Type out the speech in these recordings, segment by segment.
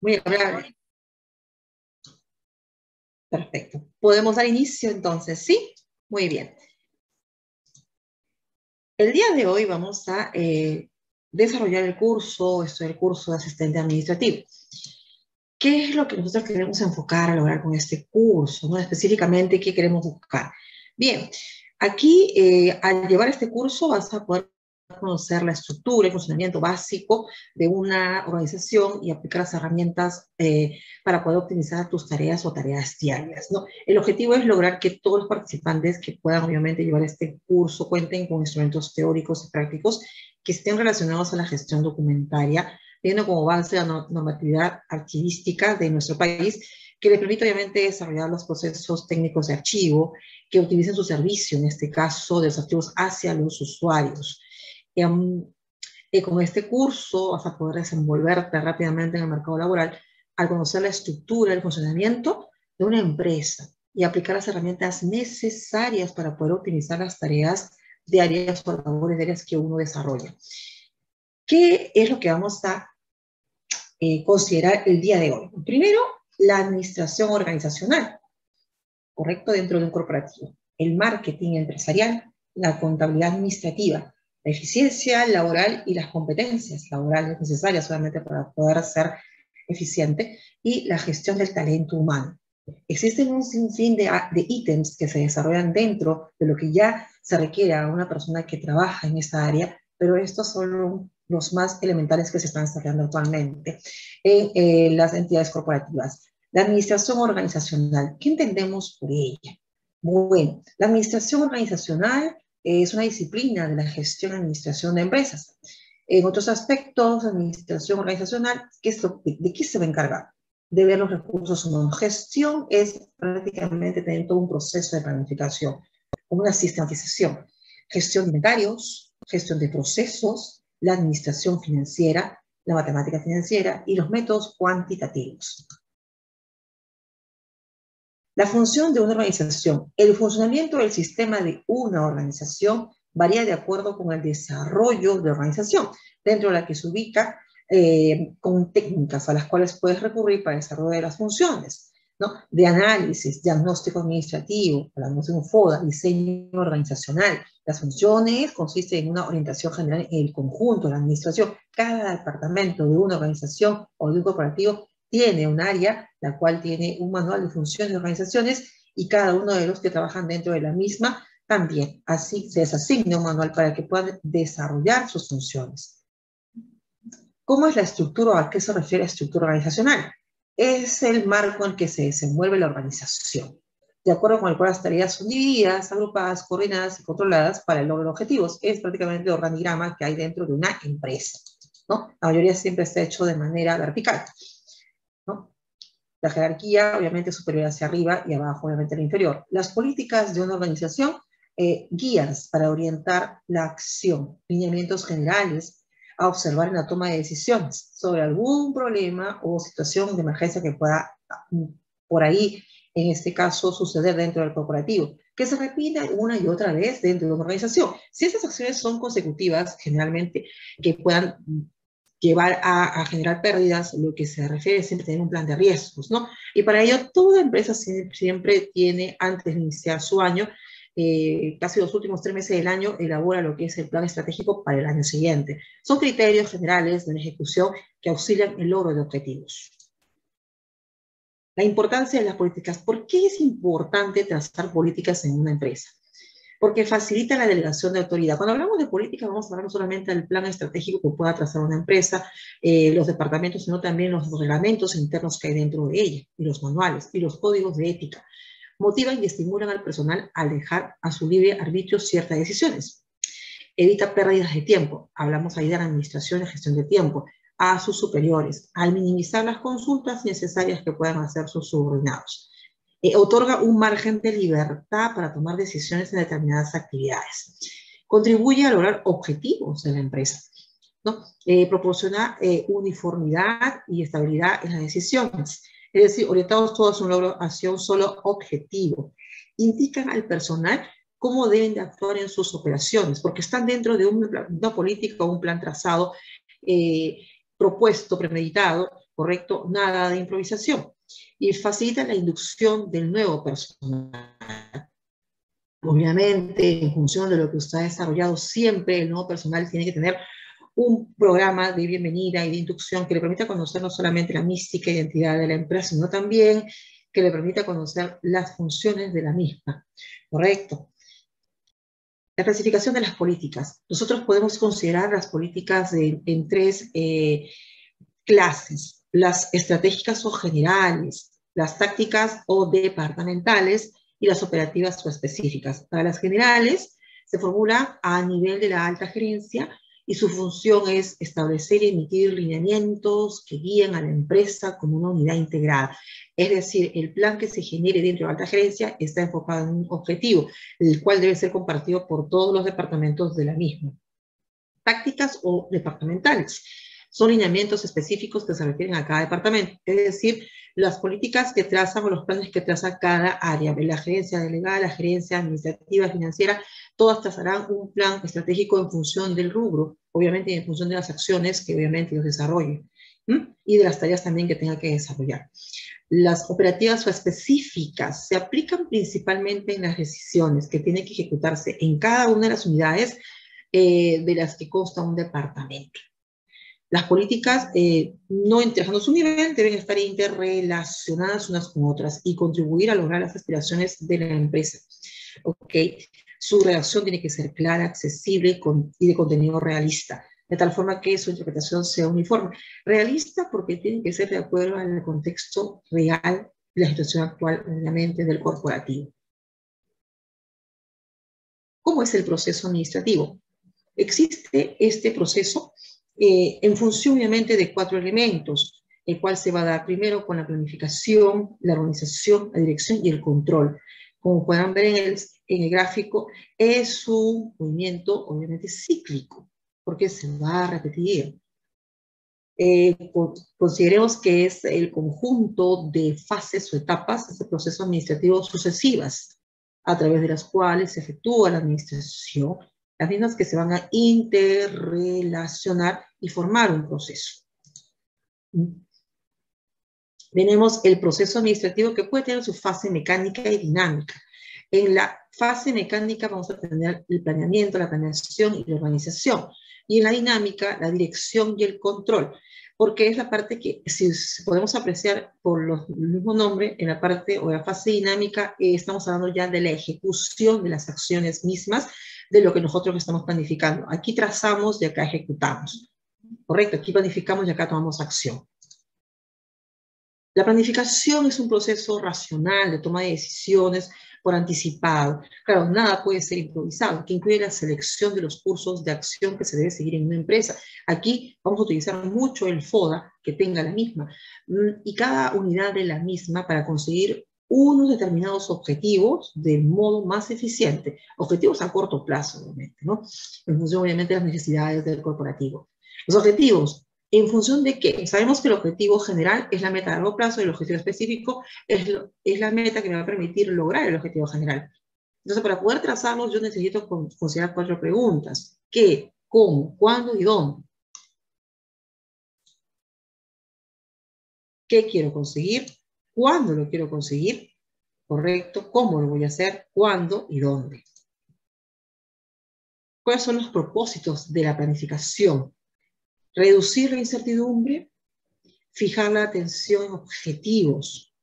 Muy amable. Perfecto. ¿Podemos dar inicio entonces? ¿Sí? Muy bien. El día de hoy vamos a eh, desarrollar el curso, esto es el curso de asistente administrativo. ¿Qué es lo que nosotros queremos enfocar a lograr con este curso? ¿no? Específicamente, ¿qué queremos buscar? Bien, aquí eh, al llevar este curso vas a poder conocer la estructura, el funcionamiento básico de una organización y aplicar las herramientas eh, para poder optimizar tus tareas o tareas diarias. ¿no? El objetivo es lograr que todos los participantes que puedan obviamente llevar este curso cuenten con instrumentos teóricos y prácticos que estén relacionados a la gestión documentaria, teniendo como base la normatividad archivística de nuestro país, que le permite obviamente desarrollar los procesos técnicos de archivo, que utilicen su servicio, en este caso de los archivos hacia los usuarios y con este curso vas a poder desenvolverte rápidamente en el mercado laboral al conocer la estructura, el funcionamiento de una empresa y aplicar las herramientas necesarias para poder optimizar las tareas diarias o labores diarias que uno desarrolla. ¿Qué es lo que vamos a eh, considerar el día de hoy? Primero, la administración organizacional, correcto, dentro de un corporativo. El marketing empresarial, la contabilidad administrativa, la eficiencia laboral y las competencias laborales necesarias solamente para poder ser eficiente y la gestión del talento humano. Existen un sinfín de, de ítems que se desarrollan dentro de lo que ya se requiere a una persona que trabaja en esta área, pero estos son los más elementales que se están desarrollando actualmente en las entidades corporativas. La administración organizacional, ¿qué entendemos por ella? Bueno, la administración organizacional es una disciplina de la gestión y administración de empresas. En otros aspectos, administración organizacional, ¿de qué se va a encargar? De ver los recursos humanos. Gestión es prácticamente tener todo un proceso de planificación, una sistematización. Gestión de inventarios, gestión de procesos, la administración financiera, la matemática financiera y los métodos cuantitativos. La función de una organización. El funcionamiento del sistema de una organización varía de acuerdo con el desarrollo de organización, dentro de la que se ubica eh, con técnicas a las cuales puedes recurrir para el desarrollo de las funciones, ¿no? de análisis, diagnóstico administrativo, hablamos de un FODA, diseño organizacional. Las funciones consisten en una orientación general en el conjunto de la administración. Cada departamento de una organización o de un corporativo tiene un área, la cual tiene un manual de funciones de organizaciones y cada uno de los que trabajan dentro de la misma también. Así se les asigna un manual para que puedan desarrollar sus funciones. ¿Cómo es la estructura o a qué se refiere la estructura organizacional? Es el marco en que se desenvuelve la organización, de acuerdo con el cual las tareas son divididas, agrupadas, coordinadas y controladas para el logro de objetivos. Es prácticamente el organigrama que hay dentro de una empresa. ¿no? La mayoría siempre está hecho de manera vertical. La jerarquía, obviamente, superior hacia arriba y abajo, obviamente, la inferior. Las políticas de una organización, eh, guías para orientar la acción, lineamientos generales a observar en la toma de decisiones sobre algún problema o situación de emergencia que pueda mm, por ahí, en este caso, suceder dentro del corporativo, que se repita una y otra vez dentro de una organización. Si esas acciones son consecutivas, generalmente, que puedan llevar a, generar pérdidas, lo que se refiere siempre tener un plan de riesgos, ¿no? Y para ello, toda empresa siempre, tiene, antes de iniciar su año, eh, casi los últimos tres meses del año, elabora lo que es el plan estratégico para el año siguiente. Son criterios generales de la ejecución que auxilian el logro de objetivos. La importancia de las políticas. ¿Por qué es importante trazar políticas en una empresa? Porque facilita la delegación de autoridad. Cuando hablamos de política, vamos a hablar no solamente del plan estratégico que pueda trazar una empresa, eh, los departamentos, sino también los reglamentos internos que hay dentro de ella, y los manuales, y los códigos de ética. Motivan y estimulan al personal a dejar a su libre arbitrio ciertas decisiones. Evita pérdidas de tiempo. Hablamos ahí de la administración y gestión de tiempo a sus superiores, al minimizar las consultas necesarias que puedan hacer sus subordinados eh, otorga un margen de libertad para tomar decisiones en determinadas actividades. Contribuye a lograr objetivos de la empresa. Eh, proporciona eh, uniformidad y estabilidad en las decisiones. Es decir, orientados todos a un logro hacia un solo objetivo. Indican al personal cómo deben de actuar en sus operaciones, porque están dentro de una, política o un plan trazado, propuesto, premeditado, ¿correcto? Nada de improvisación. Y facilita la inducción del nuevo personal. Obviamente, en función de lo que usted ha desarrollado, siempre el nuevo personal tiene que tener un programa de bienvenida y de inducción que le permita conocer no solamente la mística identidad de la empresa, sino también que le permita conocer las funciones de la misma. ¿Correcto? La clasificación de las políticas. Nosotros podemos considerar las políticas en tres eh, clases. Las estratégicas o generales, las tácticas o departamentales y las operativas o específicas. Para las generales se formula a nivel de la alta gerencia y su función es establecer y emitir lineamientos que guíen a la empresa como una unidad integrada. Es decir, el plan que se genere dentro de alta gerencia está enfocado en un objetivo, el cual debe ser compartido por todos los departamentos de la misma. Tácticas o departamentales. Son lineamientos específicos que se refieren a cada departamento, es decir, las políticas que trazan o los planes que traza cada área, la gerencia delegada, la gerencia administrativa, financiera, todas trazarán un plan estratégico en función del rubro, obviamente en función de las acciones que obviamente los desarrollen y de las tareas también que tenga que desarrollar. Las operativas o específicas se aplican principalmente en las decisiones que tienen que ejecutarse en cada una de las unidades eh, de las que consta un departamento. Las políticas, eh, no entregando su nivel, deben estar interrelacionadas unas con otras y contribuir a lograr las aspiraciones de la empresa. Okay. Su redacción tiene que ser clara, accesible y de contenido realista, de tal forma que su interpretación sea uniforme. Realista porque tiene que ser de acuerdo al contexto real de la situación actual, obviamente, del corporativo. ¿Cómo es el proceso administrativo? Existe este proceso eh, en función obviamente de cuatro elementos, el cual se va a dar primero con la planificación, la organización, la dirección y el control. Como puedan ver en el, gráfico, es un movimiento obviamente cíclico, porque se va a repetir. Eh, consideremos que es el conjunto de fases o etapas de este proceso administrativo sucesivas, a través de las cuales se efectúa la administración las mismas que se van a interrelacionar y formar un proceso. Tenemos el proceso administrativo que puede tener su fase mecánica y dinámica. En la fase mecánica vamos a tener el planeamiento, la planeación y la organización. Y en la dinámica, la dirección y el control. Porque es la parte que, si podemos apreciar por los, el mismo nombre, en la parte o la fase dinámica, eh, estamos hablando ya de la ejecución de las acciones mismas de lo que nosotros estamos planificando. Aquí trazamos y acá ejecutamos. Correcto, aquí planificamos y acá tomamos acción. La planificación es un proceso racional de toma de decisiones por anticipado. Claro, nada puede ser improvisado, que incluye la selección de los cursos de acción que se debe seguir en una empresa. Aquí vamos a utilizar mucho el FODA que tenga la misma mm, y cada unidad de la misma para conseguir unos determinados objetivos de modo más eficiente, objetivos a corto plazo, obviamente, ¿no? En función, obviamente, de las necesidades del corporativo. Los objetivos, ¿en función de qué? Sabemos que el objetivo general es la meta a largo plazo y el objetivo específico es, es la meta que me va a permitir lograr el objetivo general. Entonces, para poder trazarlos, yo necesito considerar cuatro preguntas. ¿Qué? ¿Cómo? ¿Cuándo y dónde? ¿Qué quiero conseguir? Cuándo lo quiero conseguir, correcto, cómo lo voy a hacer, cuándo y dónde. ¿Cuáles son los propósitos de la planificación? Reducir la incertidumbre, fijar la atención en objetivos,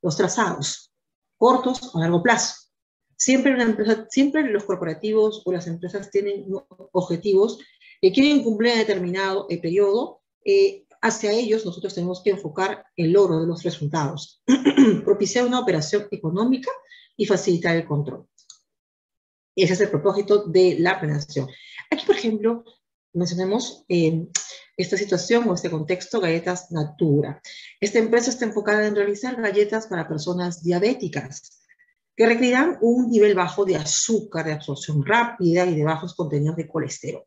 los trazados, cortos o largo plazo. Siempre, siempre los corporativos o las empresas tienen objetivos que quieren cumplir en determinado eh, periodo eh, hacia ellos nosotros tenemos que enfocar el logro de los resultados, propiciar una operación económica y facilitar el control. Ese es el propósito de la planeación. Aquí, por ejemplo, mencionemos en esta situación o este contexto Galletas Natura. Esta empresa está enfocada en realizar galletas para personas diabéticas que requerirán un nivel bajo de azúcar, de absorción rápida y de bajos contenidos de colesterol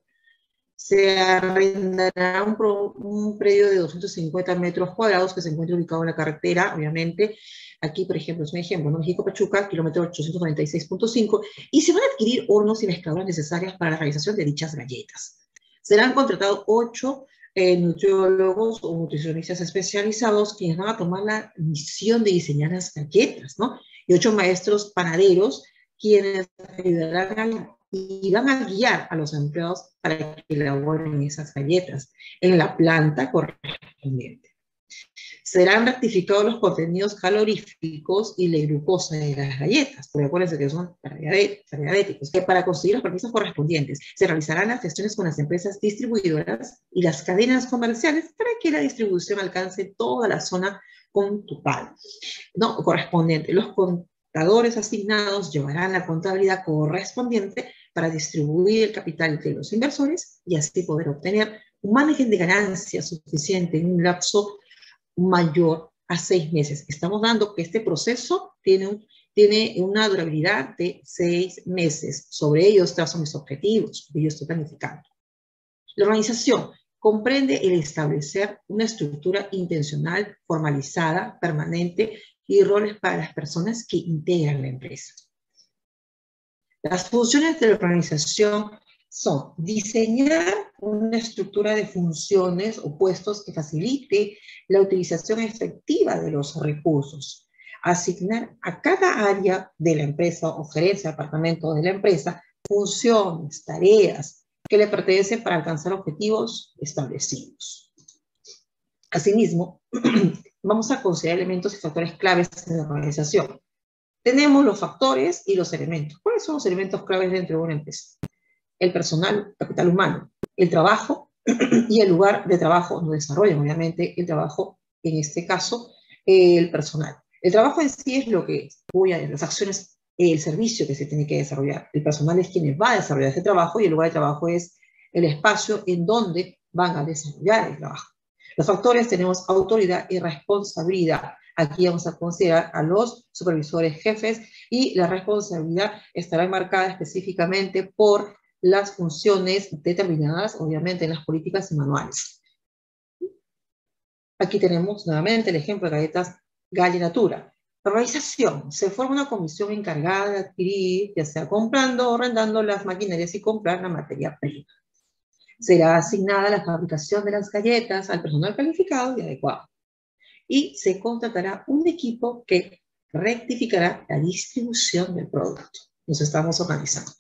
se arrendará un, un, predio de 250 metros cuadrados que se encuentra ubicado en la carretera, obviamente. Aquí, por ejemplo, es un ejemplo, ¿no? México-Pachuca, kilómetro 846.5, y se van a adquirir hornos y mezcladoras necesarias para la realización de dichas galletas. Serán contratados ocho eh, nutriólogos o nutricionistas especializados quienes van a tomar la misión de diseñar las galletas, ¿no? Y ocho maestros panaderos quienes ayudarán y van a guiar a los empleados para que elaboren esas galletas en la planta correspondiente serán rectificados los contenidos caloríficos y la glucosa de las galletas, porque acuérdense que son para, diabéticos, que para conseguir los permisos correspondientes se realizarán las gestiones con las empresas distribuidoras y las cadenas comerciales para que la distribución alcance toda la zona contutal, no correspondiente. Los contadores asignados llevarán la contabilidad correspondiente para distribuir el capital de los inversores y así poder obtener un margen de ganancia suficiente en un lapso mayor a seis meses. Estamos dando que este proceso tiene, tiene una durabilidad de seis meses. Sobre ellos trazo mis objetivos, que yo estoy planificando. La organización comprende el establecer una estructura intencional, formalizada, permanente y roles para las personas que integran la empresa. Las funciones de la organización son diseñar una estructura de funciones o puestos que facilite la utilización efectiva de los recursos, asignar a cada área de la empresa o gerencia, departamento de la empresa, funciones, tareas que le pertenecen para alcanzar objetivos establecidos. Asimismo, vamos a considerar elementos y factores claves en la organización. Tenemos los factores y los elementos. ¿Cuáles son los elementos claves dentro de una empresa? el personal, capital humano, el trabajo y el lugar de trabajo donde desarrollan, obviamente, el trabajo, en este caso, el personal. El trabajo en sí es lo que voy a las acciones, el servicio que se tiene que desarrollar. El personal es quien va a desarrollar ese trabajo y el lugar de trabajo es el espacio en donde van a desarrollar el trabajo. Los factores tenemos autoridad y responsabilidad. Aquí vamos a considerar a los supervisores jefes y la responsabilidad estará marcada específicamente por las funciones determinadas, obviamente, en las políticas y manuales. Aquí tenemos nuevamente el ejemplo de galletas Galle Natura. Organización. Se forma una comisión encargada de adquirir, ya sea comprando o arrendando las maquinarias y comprar la materia prima. Será asignada la fabricación de las galletas al personal calificado y adecuado. Y se contratará un equipo que rectificará la distribución del producto. Nos estamos organizando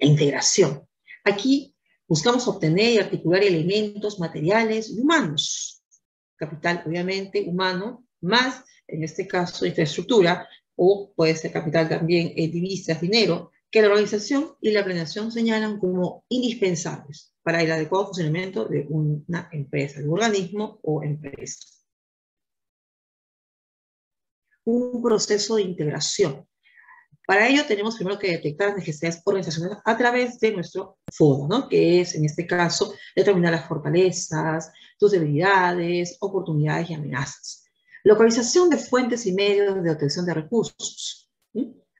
integración. Aquí buscamos obtener y articular elementos materiales y humanos. Capital, obviamente, humano, más, en este caso, infraestructura, o puede ser capital también eh, divisas, dinero, que la organización y la planeación señalan como indispensables para el adecuado funcionamiento de una empresa, de un organismo o empresa. Un proceso de integración. Para ello tenemos primero que detectar las necesidades organizacionales a través de nuestro FODA, ¿no? que es en este caso determinar las fortalezas, tus debilidades, oportunidades y amenazas. Localización de fuentes y medios de obtención de recursos,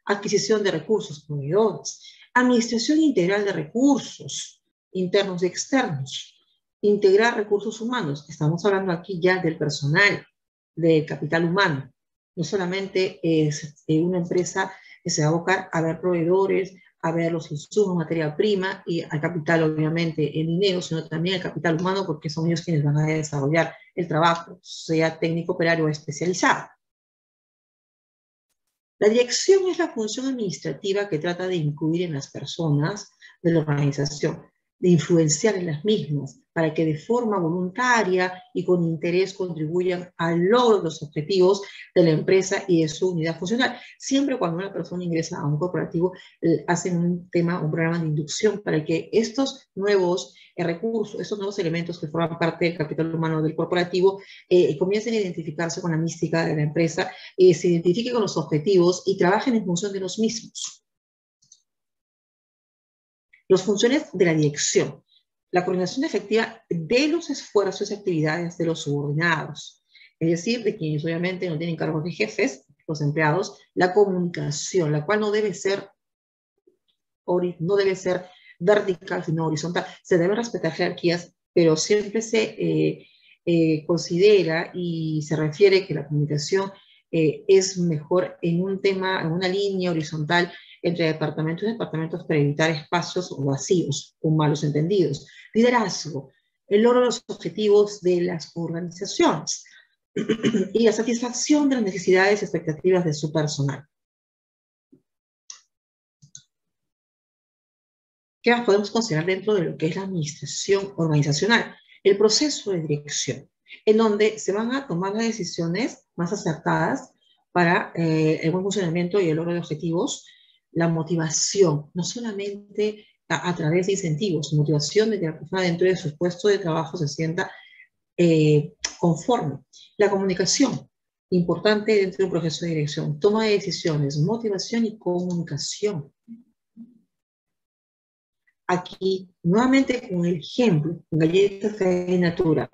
adquisición de recursos proveedores, administración integral de recursos internos y externos, integrar recursos humanos. Estamos hablando aquí ya del personal, del capital humano. No solamente es una empresa que se va a abocar a ver proveedores, a ver los insumos, materia prima y al capital, obviamente, el dinero, sino también el capital humano, porque son ellos quienes van a desarrollar el trabajo, sea técnico, operario o especializado. La dirección es la función administrativa que trata de incluir en las personas de la organización, de influenciar en las mismas, para que de forma voluntaria y con interés contribuyan al logro de los objetivos de la empresa y de su unidad funcional. Siempre cuando una persona ingresa a un corporativo, eh, hacen un tema, un programa de inducción para que estos nuevos eh, recursos, estos nuevos elementos que forman parte del capital humano del corporativo, eh, comiencen a identificarse con la mística de la empresa, se identifiquen con los objetivos y trabajen en función de los mismos. Las funciones de la dirección la coordinación efectiva de los esfuerzos y actividades de los subordinados, es decir, de quienes obviamente no tienen cargos de jefes, los empleados, la comunicación, la cual no debe ser, no debe ser vertical, sino horizontal. Se deben respetar jerarquías, pero siempre se eh, eh, considera y se refiere que la comunicación eh, es mejor en un tema, en una línea horizontal entre departamentos y departamentos para evitar espacios vacíos o malos entendidos. Liderazgo, el logro de los objetivos de las organizaciones y la satisfacción de las necesidades y expectativas de su personal. ¿Qué más podemos considerar dentro de lo que es la administración organizacional? El proceso de dirección, en donde se van a tomar las decisiones más acertadas para eh, el buen funcionamiento y el logro de objetivos, la motivación, no solamente a, través de incentivos, motivación de que la persona dentro de su puesto de trabajo se sienta eh, conforme. La comunicación, importante dentro de un proceso de dirección, toma de decisiones, motivación y comunicación. Aquí, nuevamente con el ejemplo, galletas de natura.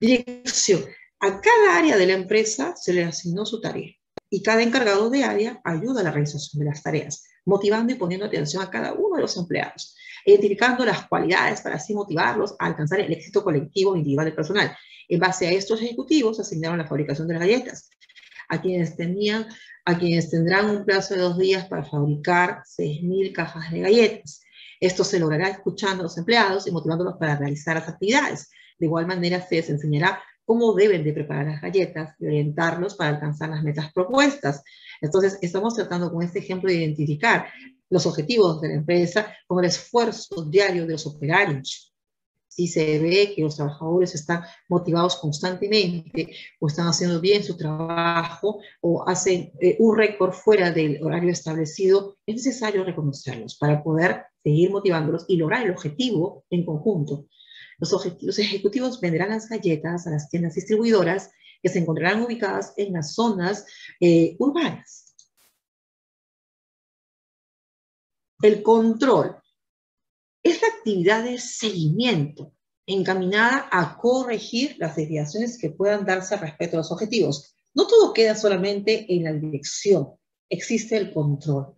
Dirección. A cada área de la empresa se le asignó su tarea y cada encargado de área ayuda a la realización de las tareas, motivando y poniendo atención a cada uno de los empleados, identificando las cualidades para así motivarlos a alcanzar el éxito colectivo e individual del personal. En base a estos ejecutivos asignaron la fabricación de las galletas, a quienes tenían, a quienes tendrán un plazo de dos días para fabricar 6.000 cajas de galletas. Esto se logrará escuchando a los empleados y motivándolos para realizar las actividades. De igual manera, se les enseñará cómo deben de preparar las galletas y orientarlos para alcanzar las metas propuestas. Entonces, estamos tratando con este ejemplo de identificar los objetivos de la empresa con el esfuerzo diario de los operarios. Si se ve que los trabajadores están motivados constantemente o están haciendo bien su trabajo o hacen eh, un récord fuera del horario establecido, es necesario reconocerlos para poder seguir motivándolos y lograr el objetivo en conjunto. Los, ejecutivos venderán las galletas a las tiendas distribuidoras que se encontrarán ubicadas en las zonas eh, urbanas. El control es la actividad de seguimiento encaminada a corregir las desviaciones que puedan darse respecto a los objetivos. No todo queda solamente en la dirección, existe el control.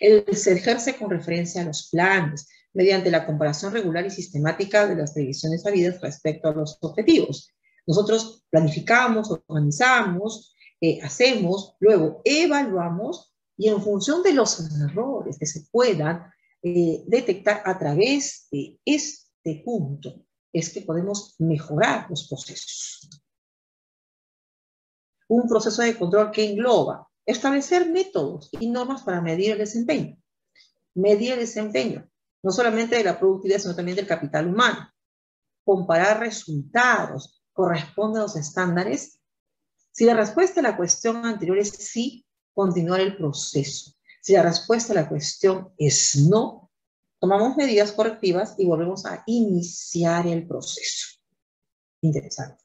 El se ejerce con referencia a los planes, mediante la comparación regular y sistemática de las previsiones habidas respecto a los objetivos. Nosotros planificamos, organizamos, eh, hacemos, luego evaluamos y en función de los errores que se puedan eh, detectar a través de este punto, es que podemos mejorar los procesos. Un proceso de control que engloba establecer métodos y normas para medir el desempeño. Medir el desempeño, no solamente de la productividad, sino también del capital humano. Comparar resultados, corresponde a los estándares. Si la respuesta a la cuestión anterior es sí, continuar el proceso. Si la respuesta a la cuestión es no, tomamos medidas correctivas y volvemos a iniciar el proceso. Interesante.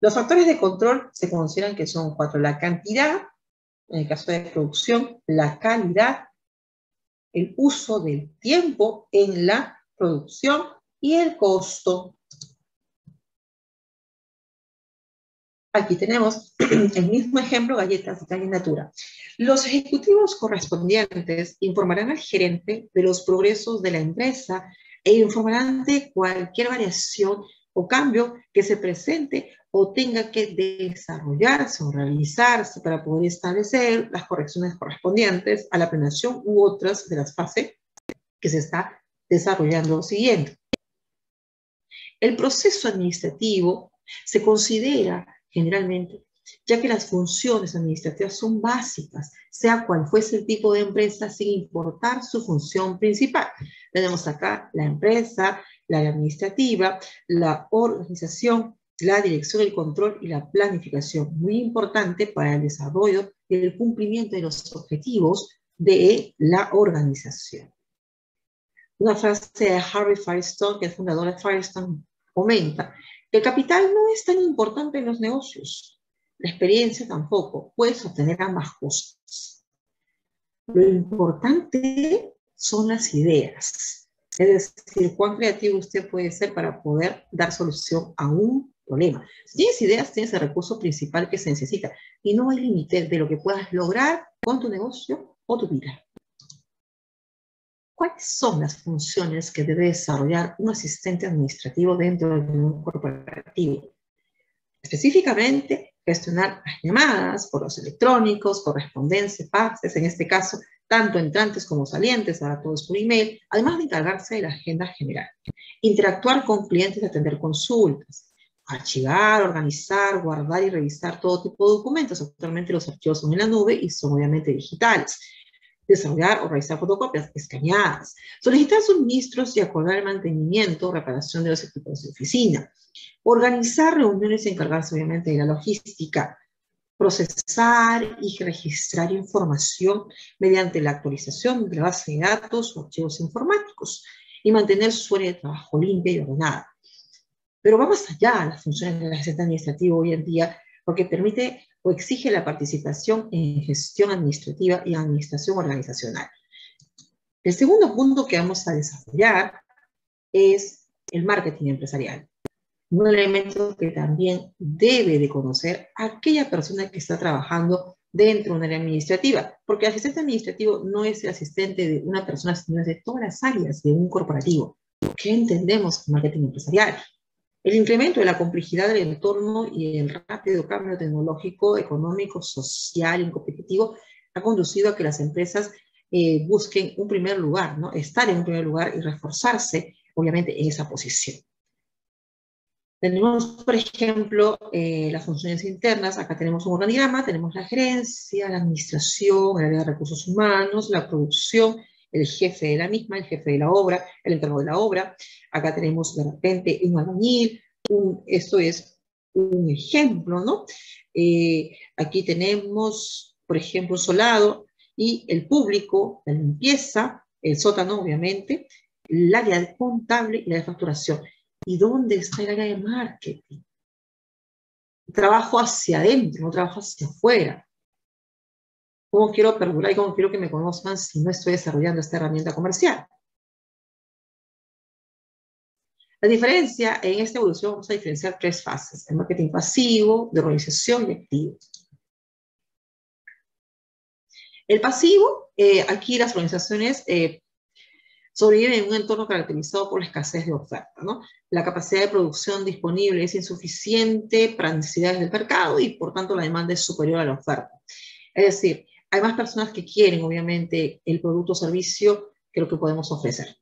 Los factores de control se consideran que son cuatro. La cantidad, en el caso de producción, la calidad, el uso del tiempo en la producción y el costo. Aquí tenemos el mismo ejemplo, galletas de natura. Los ejecutivos correspondientes informarán al gerente de los progresos de la empresa e informarán de cualquier variación o cambio que se presente o tenga que desarrollarse o realizarse para poder establecer las correcciones correspondientes a la planeación u otras de las fases que se está desarrollando siguiendo. El proceso administrativo se considera generalmente, ya que las funciones administrativas son básicas, sea cual fuese el tipo de empresa, sin importar su función principal. Tenemos acá la empresa, la administrativa, la organización, la dirección, el control y la planificación, muy importante para el desarrollo y el cumplimiento de los objetivos de la organización. Una frase de Harvey Firestone, que es fundadora de Firestone, comenta el capital no es tan importante en los negocios. La experiencia tampoco. Puedes obtener ambas cosas. Lo importante son las ideas. Es decir, cuán creativo usted puede ser para poder dar solución a un problema. Si tienes ideas, tienes el recurso principal que se necesita y no hay límite de lo que puedas lograr con tu negocio o tu vida. ¿Cuáles son las funciones que debe desarrollar un asistente administrativo dentro de un corporativo? Específicamente, gestionar las llamadas, correos electrónicos, correspondencia, faxes, en este caso, tanto entrantes como salientes, ahora todos por email, además de encargarse de la agenda general. Interactuar con clientes y atender consultas. Archivar, organizar, guardar y revisar todo tipo de documentos. Actualmente los archivos son en la nube y son obviamente digitales. Desarrollar o realizar fotocopias escaneadas. Solicitar suministros y acordar el mantenimiento o reparación de los equipos de oficina. Organizar reuniones y encargarse obviamente de la logística procesar y registrar información mediante la actualización de la base de datos o archivos informáticos y mantener su área de trabajo limpia y ordenada. Pero va más allá las funciones del asistente administrativo hoy en día porque permite o exige la participación en gestión administrativa y administración organizacional. El segundo punto que vamos a desarrollar es el marketing empresarial un elemento que también debe de conocer aquella persona que está trabajando dentro de un área administrativa, porque el asistente administrativo no es el asistente de una persona, sino es de todas las áreas de un corporativo. ¿Qué entendemos con marketing empresarial? El incremento de la complejidad del entorno y el rápido cambio tecnológico, económico, social y competitivo ha conducido a que las empresas eh, busquen un primer lugar, ¿no? estar en un primer lugar y reforzarse, obviamente, en esa posición. Tenemos, por ejemplo, eh, las funciones internas. Acá tenemos un organigrama, tenemos la gerencia, la administración, el área de recursos humanos, la producción, el jefe de la misma, el jefe de la obra, el entorno de la obra. Acá tenemos de repente un albañil, esto es un ejemplo, ¿no? Eh, aquí tenemos, por ejemplo, un solado y el público, la limpieza, el sótano, obviamente, el área contable y la de facturación. ¿Y dónde está el área de marketing? Trabajo hacia adentro, no trabajo hacia afuera. ¿Cómo quiero perdurar y cómo quiero que me conozcan si no estoy desarrollando esta herramienta comercial? La diferencia, en esta evolución vamos a diferenciar tres fases, el marketing pasivo, de organización y activo. El pasivo, eh, aquí las organizaciones eh, sobreviven en un entorno caracterizado por la escasez de oferta. ¿no? La capacidad de producción disponible es insuficiente para necesidades del mercado y por tanto la demanda es superior a la oferta. Es decir, hay más personas que quieren obviamente el producto o servicio que lo que podemos ofrecer.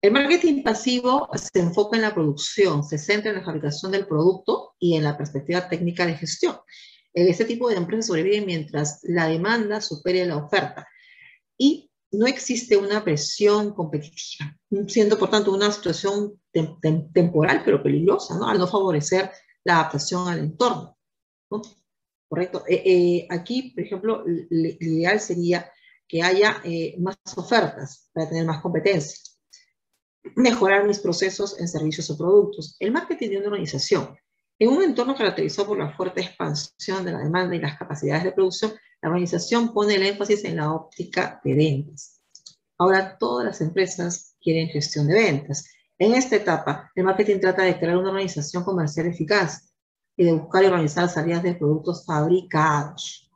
El marketing pasivo se enfoca en la producción, se centra en la fabricación del producto y en la perspectiva técnica de gestión. Este tipo de empresas sobreviven mientras la demanda supere la oferta y no existe una presión competitiva, siendo por tanto una situación temporal pero peligrosa, ¿no? Al no favorecer la adaptación al entorno, ¿no? Correcto. Eh, eh, aquí, por ejemplo, lo ideal sería que haya eh, más ofertas para tener más competencia. Mejorar mis procesos en servicios o productos. El marketing de una organización. En un entorno caracterizado por la fuerte expansión de la demanda y las capacidades de producción, la organización pone el énfasis en la óptica de ventas. Ahora todas las empresas quieren gestión de ventas. En esta etapa, el marketing trata de crear una organización comercial eficaz y de buscar y organizar salidas de productos fabricados.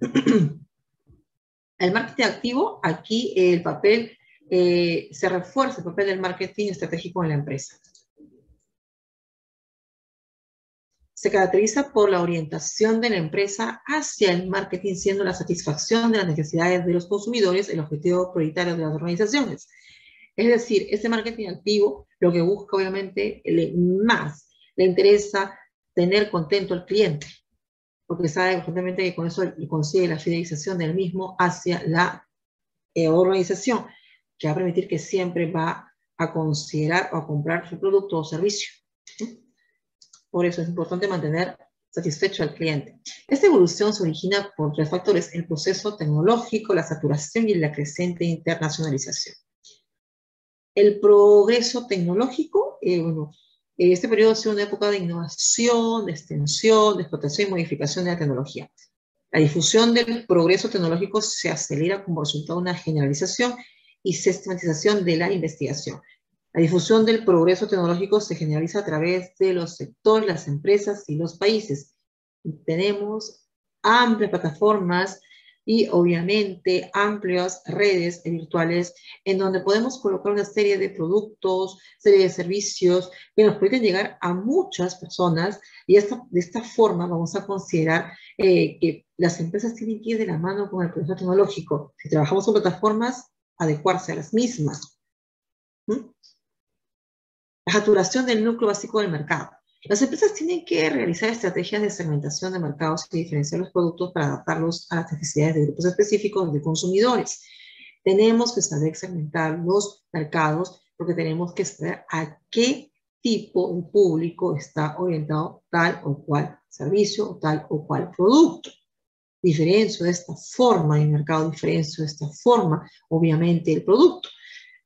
El marketing activo, aquí el papel, eh, se refuerza el papel del marketing estratégico en la empresa. se caracteriza por la orientación de la empresa hacia el marketing, siendo la satisfacción de las necesidades de los consumidores el objetivo prioritario de las organizaciones. Es decir, este marketing activo lo que busca obviamente más, le interesa tener contento al cliente, porque sabe justamente que con eso consigue la fidelización del mismo hacia la eh, organización, que va a permitir que siempre va a considerar o a comprar su producto o servicio. Por eso es importante mantener satisfecho al cliente. Esta evolución se origina por tres factores, el proceso tecnológico, la saturación y la creciente internacionalización. El progreso tecnológico, eh, bueno, este periodo ha sido una época de innovación, de extensión, de explotación y modificación de la tecnología. La difusión del progreso tecnológico se acelera como resultado de una generalización y sistematización de la investigación. La difusión del progreso tecnológico se generaliza a través de los sectores, las empresas y los países. Tenemos amplias plataformas y obviamente amplias redes virtuales en donde podemos colocar una serie de productos, serie de servicios que nos pueden llegar a muchas personas y esta, de esta forma vamos a considerar eh, que las empresas tienen que ir de la mano con el proceso tecnológico. Si trabajamos con plataformas, adecuarse a las mismas. ¿Mm? La saturación del núcleo básico del mercado. Las empresas tienen que realizar estrategias de segmentación de mercados y diferenciar los productos para adaptarlos a las necesidades de grupos específicos de consumidores. Tenemos que saber segmentar los mercados porque tenemos que saber a qué tipo de público está orientado tal o cual servicio o tal o cual producto. Diferencio de esta forma el mercado, diferencio de esta forma, obviamente, el producto.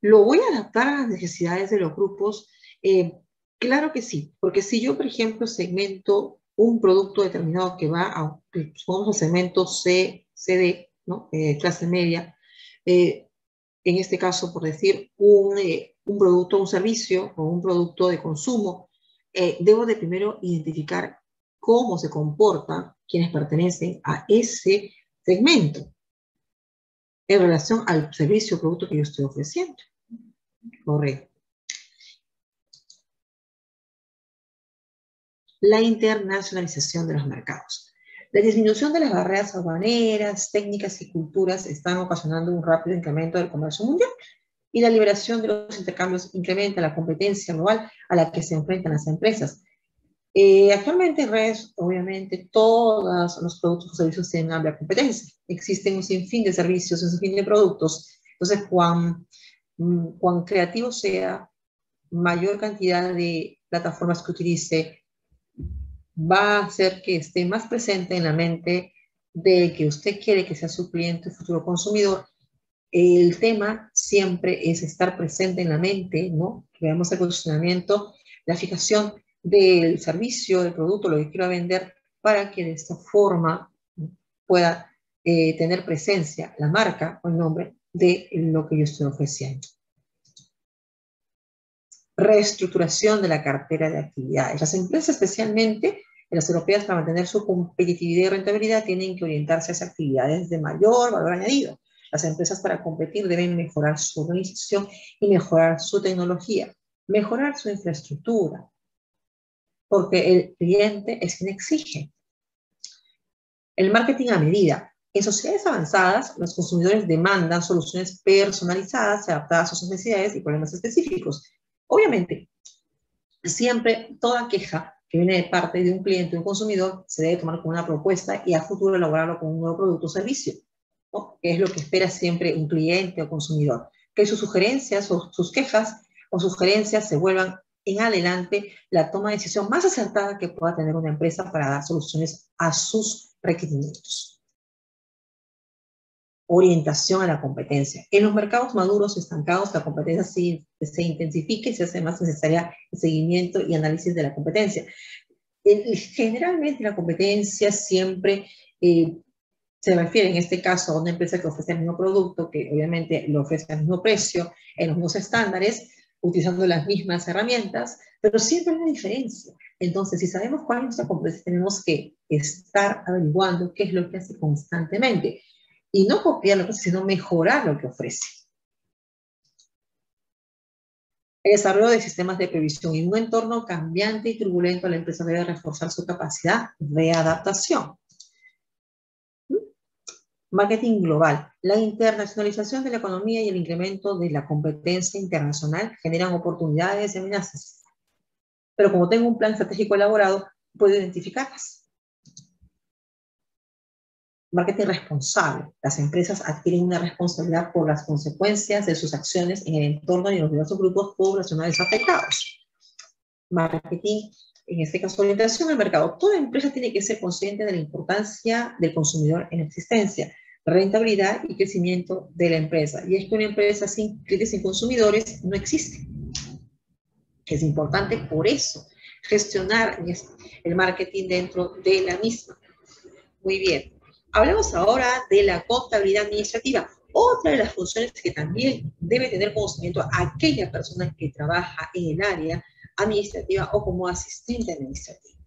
Lo voy a adaptar a las necesidades de los grupos eh, Claro que sí, porque si yo, por ejemplo, segmento un producto determinado que va a, supongamos el segmento C, CD, ¿no? Eh, clase media, eh, en este caso, por decir, un, eh, un, producto, un servicio o un producto de consumo, debo de primero identificar cómo se comportan quienes pertenecen a ese segmento en relación al servicio o producto que yo estoy ofreciendo. Correcto. La internacionalización de los mercados. La disminución de las barreras aduaneras, técnicas y culturas están ocasionando un rápido incremento del comercio mundial y la liberación de los intercambios incrementa la competencia global a la que se enfrentan las empresas. Eh, actualmente en redes, obviamente, todos los productos y servicios tienen amplia competencia. Existen un sinfín de servicios, un sinfín de productos. Entonces, cuán, mm, cuán creativo sea, mayor cantidad de plataformas que utilice, va a hacer que esté más presente en la mente de que usted quiere que sea su cliente, futuro consumidor. El tema siempre es estar presente en la mente, ¿no? Que veamos el posicionamiento, la fijación del servicio, del producto, lo que quiero vender, para que de esta forma pueda eh, tener presencia la marca o el nombre de lo que yo estoy ofreciendo. Reestructuración de la cartera de actividades. Las empresas especialmente las europeas para mantener su competitividad y rentabilidad tienen que orientarse hacia actividades de mayor valor añadido. Las empresas para competir deben mejorar su organización y mejorar su tecnología, mejorar su infraestructura, porque el cliente es quien exige. El marketing a medida. En sociedades avanzadas, los consumidores demandan soluciones personalizadas, adaptadas a sus necesidades y problemas específicos. Obviamente, siempre toda queja que viene de parte de un cliente, un consumidor, se debe tomar como una propuesta y a futuro elaborarlo con un nuevo producto o servicio, ¿no? que es lo que espera siempre un cliente o consumidor. Que sus sugerencias o sus quejas o sugerencias se vuelvan en adelante la toma de decisión más acertada que pueda tener una empresa para dar soluciones a sus requerimientos orientación a la competencia. En los mercados maduros estancados, la competencia se, se intensifica y se hace más necesaria el seguimiento y análisis de la competencia. generalmente la competencia siempre eh, se refiere en este caso a una empresa que ofrece el mismo producto, que obviamente lo ofrece al mismo precio, en los mismos estándares, utilizando las mismas herramientas, pero siempre hay una diferencia. Entonces, si sabemos cuál es nuestra competencia, tenemos que estar averiguando qué es lo que hace constantemente y no copiar lo que sino mejorar lo que ofrece. El desarrollo de sistemas de previsión en un entorno cambiante y turbulento, la empresa debe reforzar su capacidad de adaptación. ¿Mm? Marketing global. La internacionalización de la economía y el incremento de la competencia internacional generan oportunidades y amenazas. Pero como tengo un plan estratégico elaborado, puedo identificarlas. Marketing responsable. Las empresas adquieren una responsabilidad por las consecuencias de sus acciones en el entorno y en los diversos grupos poblacionales afectados. Marketing, en este caso orientación al mercado. Toda empresa tiene que ser consciente de la importancia del consumidor en existencia, rentabilidad y crecimiento de la empresa. Y es que una empresa sin clientes y consumidores no existe. Es importante por eso gestionar el marketing dentro de la misma. Muy bien. Hablamos ahora de la contabilidad administrativa. Otra de las funciones que también debe tener conocimiento aquella persona que trabaja en el área administrativa o como asistente administrativo.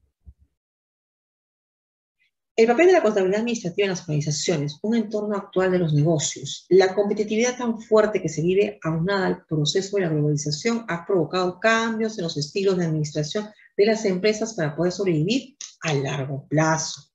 El papel de la contabilidad administrativa en las organizaciones, un entorno actual de los negocios, la competitividad tan fuerte que se vive aunada al proceso de la globalización ha provocado cambios en los estilos de administración de las empresas para poder sobrevivir a largo plazo.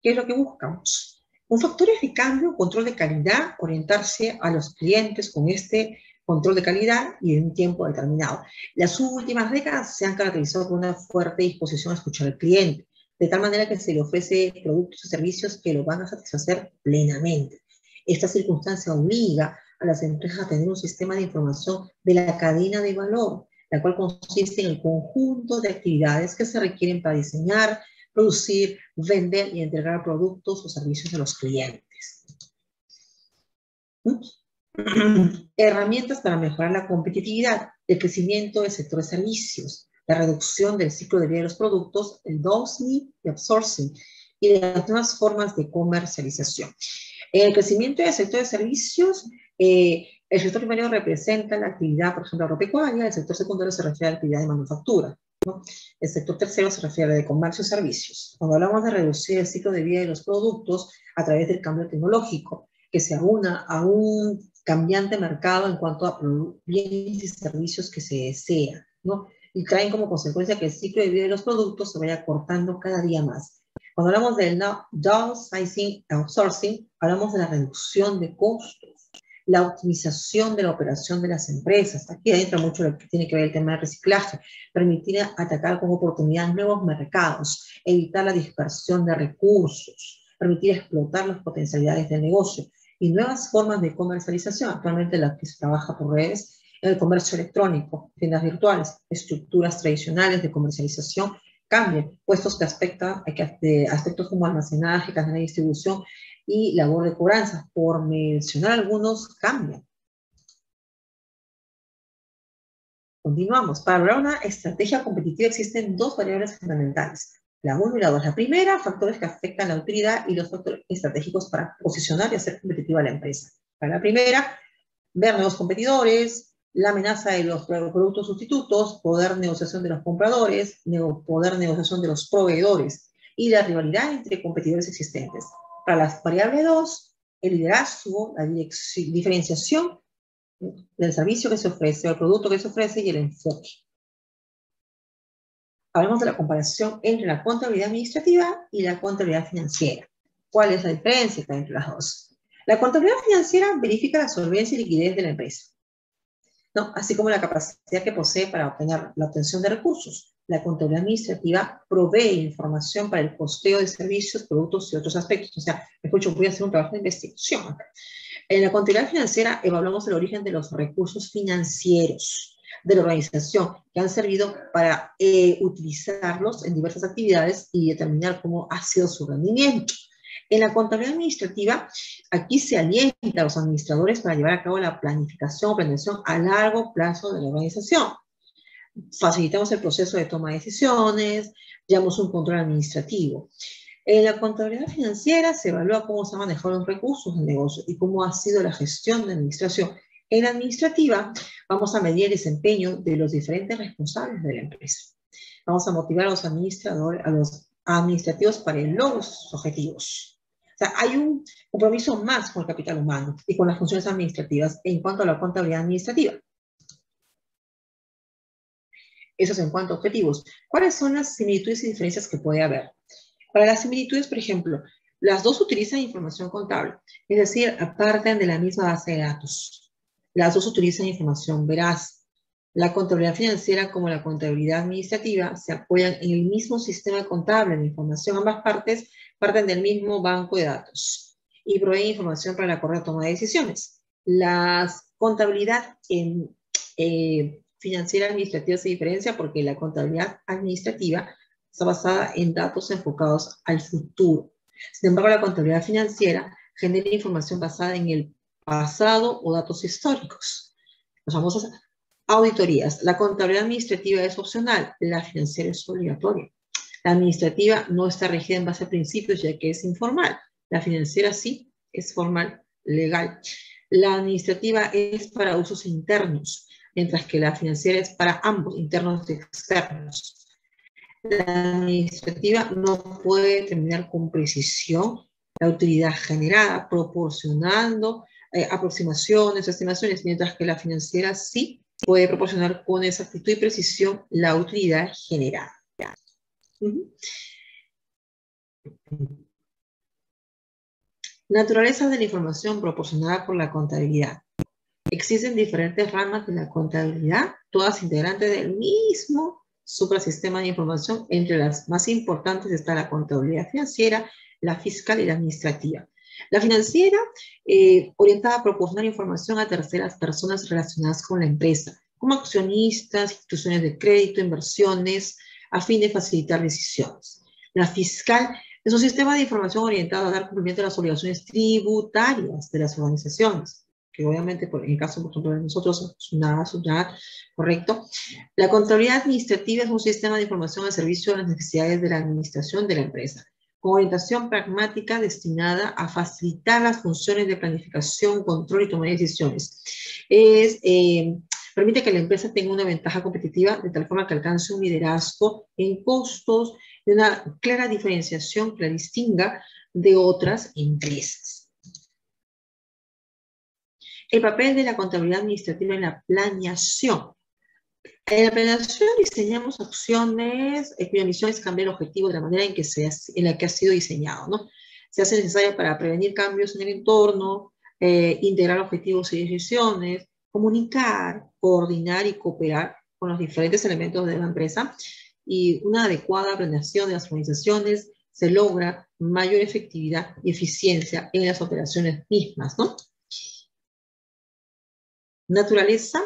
¿Qué es lo que buscamos? Un factor de cambio, control de calidad, orientarse a los clientes con este control de calidad y en un tiempo determinado. Las últimas décadas se han caracterizado por una fuerte disposición a escuchar al cliente, de tal manera que se le ofrece productos y servicios que lo van a satisfacer plenamente. Esta circunstancia obliga a las empresas a tener un sistema de información de la cadena de valor, la cual consiste en el conjunto de actividades que se requieren para diseñar, producir, vender y entregar productos o servicios a los clientes. Herramientas para mejorar la competitividad, el crecimiento del sector de servicios, la reducción del ciclo de vida de los productos, el downsing y outsourcing, y las nuevas formas de comercialización. El crecimiento del sector de servicios, eh, el sector primario representa la actividad, por ejemplo, agropecuaria, el sector secundario se refiere a la actividad de manufactura, el sector tercero se refiere de comercio y servicios. Cuando hablamos de reducir el ciclo de vida de los productos a través del cambio tecnológico, que se aúna a un cambiante mercado en cuanto a bienes y servicios que se desean, ¿no? y traen como consecuencia que el ciclo de vida de los productos se vaya cortando cada día más. Cuando hablamos del downsizing, outsourcing, hablamos de la reducción de costos, la optimización de la operación de las empresas. Aquí entra mucho lo que tiene que ver el tema del reciclaje, permitir atacar con oportunidades nuevos mercados, evitar la dispersión de recursos, permitir explotar las potencialidades del negocio y nuevas formas de comercialización. Actualmente la que se trabaja por redes el comercio electrónico, tiendas virtuales, estructuras tradicionales de comercialización cambian, puestos que afectan de aspectos como almacenaje, cadena de distribución y labor de cobranza, por mencionar algunos, cambian. Continuamos. Para lograr una estrategia competitiva existen dos variables fundamentales. La 1 y la 2. La primera, factores que afectan la utilidad y los factores estratégicos para posicionar y hacer competitiva la empresa. Para la primera, ver nuevos competidores, la amenaza de los productos sustitutos, poder negociación de los compradores, poder negociación de los proveedores y la rivalidad entre competidores existentes. Para la variable 2, el liderazgo, la diferenciación del servicio que se ofrece, el producto que se ofrece y el enfoque. Hablemos de la comparación entre la contabilidad administrativa y la contabilidad financiera. ¿Cuál es la diferencia entre las dos? La contabilidad financiera verifica la solvencia y liquidez de la empresa así como la capacidad que posee para obtener la obtención de recursos. La contabilidad administrativa provee información para el costeo de servicios, productos y otros aspectos. O sea, escucho, voy a hacer un trabajo de investigación. En la contabilidad financiera evaluamos el origen de los recursos financieros de la organización que han servido para eh, utilizarlos en diversas actividades y determinar cómo ha sido su rendimiento. En la contabilidad administrativa, aquí se alienta a los administradores para llevar a cabo la planificación o planeación a largo plazo de la organización. Facilitamos el proceso de toma de decisiones, llevamos un control administrativo. En la contabilidad financiera se evalúa cómo se han manejado los recursos del negocio y cómo ha sido la gestión de administración. En la administrativa vamos a medir el desempeño de los diferentes responsables de la empresa. Vamos a motivar a los administradores, a los administrativos para el logro de sus objetivos. O sea, hay un compromiso más con el capital humano y con las funciones administrativas en cuanto a la contabilidad administrativa. Eso es en cuanto a objetivos. ¿Cuáles son las similitudes y diferencias que puede haber? Para las similitudes, por ejemplo, las dos utilizan información contable, es decir, parten de la misma base de datos. Las dos utilizan información veraz. La contabilidad financiera como la contabilidad administrativa se apoyan en el mismo sistema contable de información. Ambas partes parten del mismo banco de datos y proveen información para la correcta toma de decisiones. La contabilidad en, eh, financiera administrativa se diferencia porque la contabilidad administrativa está basada en datos enfocados al futuro. Sin embargo, la contabilidad financiera genera información basada en el pasado o datos históricos. Los famosos auditorías. La contabilidad administrativa es opcional, la financiera es obligatoria. La administrativa no está regida en base a principios ya que es informal. La financiera sí es formal, legal. La administrativa es para usos internos, mientras que la financiera es para ambos, internos y externos. La administrativa no puede determinar con precisión la utilidad generada, proporcionando eh, aproximaciones, estimaciones, mientras que la financiera sí puede proporcionar con exactitud y precisión la utilidad generada. Naturaleza de la información proporcionada por la contabilidad. Existen diferentes ramas de la contabilidad, todas integrantes del mismo suprasistema de información. Entre las más importantes está la contabilidad financiera, la fiscal y la administrativa. La financiera, eh, orientada a proporcionar información a terceras personas relacionadas con la empresa, como accionistas, instituciones de crédito, inversiones, a fin de facilitar decisiones. La fiscal es un sistema de información orientado a dar cumplimiento a las obligaciones tributarias de las organizaciones que obviamente por, en el caso, por ejemplo, de nosotros, nada, nada, correcto. La contabilidad administrativa es un sistema de información al servicio de las necesidades de la administración de la empresa, con orientación pragmática destinada a facilitar las funciones de planificación, control y toma de decisiones. Es, eh, permite que la empresa tenga una ventaja competitiva de tal forma que alcance un liderazgo en costos y una clara diferenciación que la distinga de otras empresas. El papel de la contabilidad administrativa en la planeación. En la planeación diseñamos acciones cuya misión es cambiar el de la manera en, que se, en la que ha sido diseñado. ¿no? Se hace necesario para prevenir cambios en el entorno, eh, integrar objetivos y decisiones, comunicar, coordinar y cooperar con los diferentes elementos de la empresa y una adecuada planeación de las organizaciones se logra mayor efectividad y eficiencia en las operaciones mismas, ¿no? Naturaleza,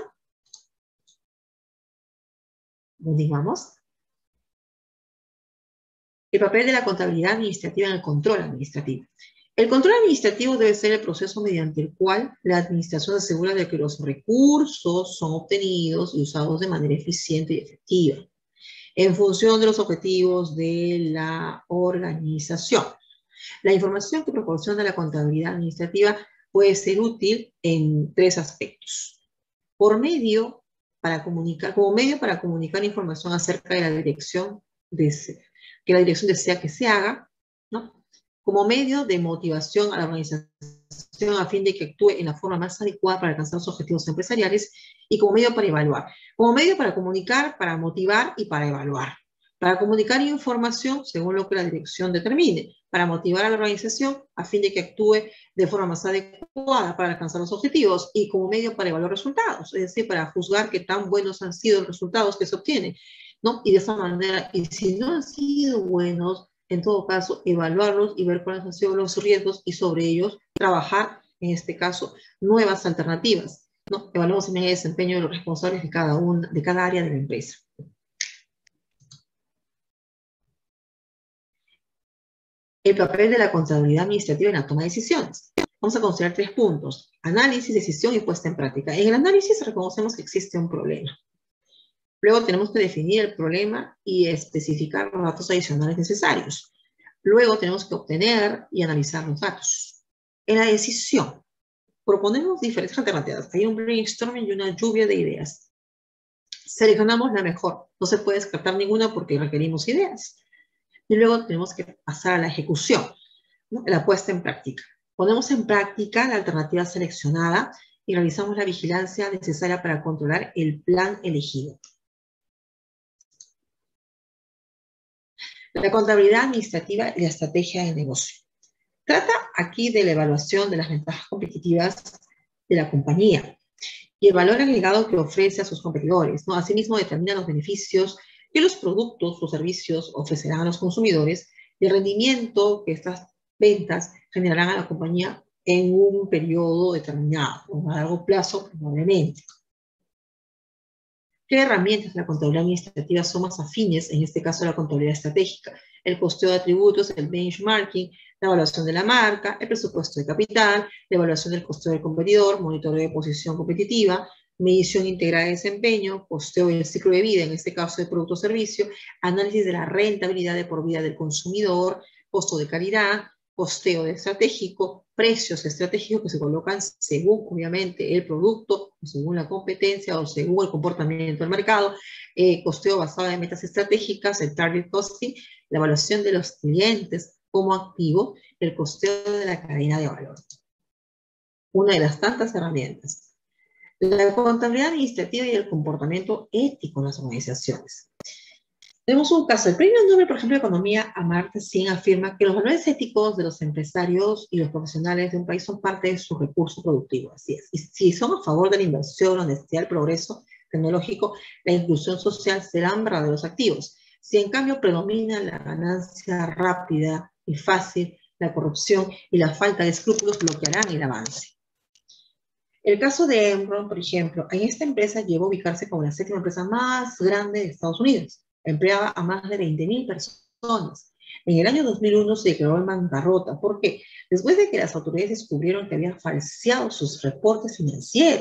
digamos, el papel de la contabilidad administrativa en el control administrativo. El control administrativo debe ser el proceso mediante el cual la administración asegura de que los recursos son obtenidos y usados de manera eficiente y efectiva, en función de los objetivos de la organización. La información que proporciona la contabilidad administrativa puede ser útil en tres aspectos. Por medio para comunicar, como medio para comunicar información acerca de la dirección que la dirección desea que se haga, ¿no? Como medio de motivación a la organización a fin de que actúe en la forma más adecuada para alcanzar los objetivos empresariales y como medio para evaluar. Como medio para comunicar, para motivar y para evaluar. Para comunicar información según lo que la dirección determine para motivar a la organización a fin de que actúe de forma más adecuada para alcanzar los objetivos y como medio para evaluar resultados, es decir, para juzgar qué tan buenos han sido los resultados que se obtienen, ¿no? Y de esa manera, y si no han sido buenos, en todo caso, evaluarlos y ver cuáles han sido los riesgos y sobre ellos trabajar, en este caso, nuevas alternativas, ¿no? Evaluamos también el desempeño de los responsables de cada, una, de cada área de la empresa. El papel de la contabilidad administrativa en la toma de decisiones. Vamos a considerar tres puntos. Análisis, decisión y puesta en práctica. En el análisis reconocemos que existe un problema. Luego tenemos que definir el problema y especificar los datos adicionales necesarios. Luego tenemos que obtener y analizar los datos. En la decisión, proponemos diferentes alternativas. Hay un brainstorming y una lluvia de ideas. Seleccionamos la mejor. No se puede descartar ninguna porque requerimos ideas y luego tenemos que pasar a la ejecución, la puesta en práctica. Ponemos en práctica la alternativa seleccionada y realizamos la vigilancia necesaria para controlar el plan elegido. La contabilidad administrativa y la estrategia de negocio. Trata aquí de la evaluación de las ventajas competitivas de la compañía y el valor agregado que ofrece a sus competidores. ¿no? Asimismo, determina los beneficios que los productos o servicios ofrecerán a los consumidores y el rendimiento que estas ventas generarán a la compañía en un periodo determinado, o a largo plazo probablemente. ¿Qué herramientas de la contabilidad administrativa son más afines, en este caso la contabilidad estratégica? El costeo de atributos, el benchmarking, la evaluación de la marca, el presupuesto de capital, la evaluación del costeo del competidor, monitoreo de posición competitiva, medición integral de desempeño, costeo del ciclo de vida, en este caso de producto o servicio, análisis de la rentabilidad de por vida del consumidor, costo de calidad, costeo estratégico, precios estratégicos que se colocan según, obviamente, el producto, según la competencia, o según el comportamiento del mercado, eh, costeo basado en metas estratégicas, el target costing, la evaluación de los clientes como activo, el costeo de la cadena de valor. Una de las tantas herramientas. La contabilidad administrativa y el comportamiento ético en las organizaciones. Tenemos un caso. El premio Nobel, por ejemplo, de Economía, Amartya Sen afirma que los valores éticos de los empresarios y los profesionales de un país son parte de su recurso productivo. Así es. Y si son a favor de la inversión, la honestidad, el progreso tecnológico, la inclusión social serán verdaderos activos. Si en cambio predomina la ganancia rápida y fácil, la corrupción y la falta de escrúpulos bloquearán el avance. El caso de Enron, por ejemplo, en esta empresa llegó a ubicarse como la séptima empresa más grande de Estados Unidos empleaba a más de 20.000 personas. En el año 2001 se declaró en bancarrota. ¿Por qué? Después de que las autoridades descubrieron que había falseado sus reportes financieros.